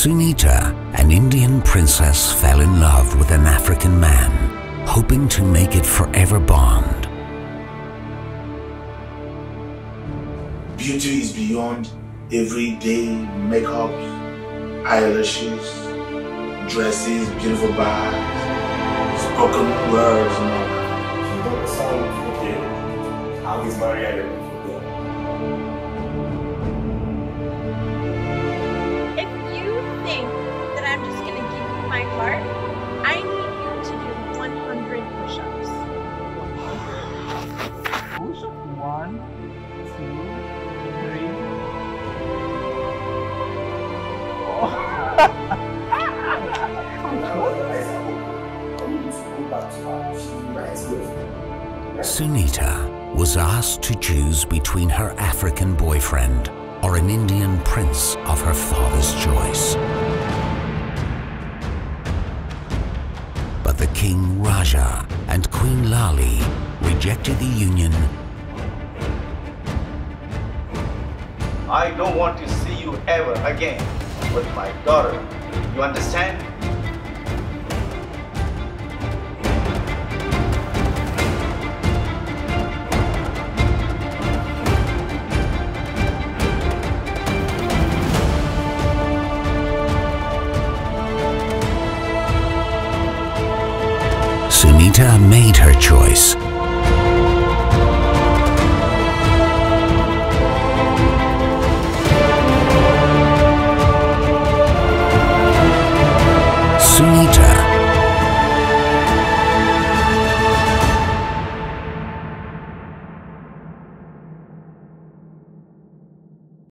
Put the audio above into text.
Sunita, an Indian princess, fell in love with an African man, hoping to make it forever bond. Beauty is beyond everyday makeup, eyelashes, dresses, beautiful bags, spoken words, and all that. You don't sound okay. How is Maria Sunita was asked to choose between her African boyfriend or an Indian prince of her father's choice. But the King Rajah and Queen Laali rejected the union I don't want to see you ever again with my daughter. You understand? Sunita made her choice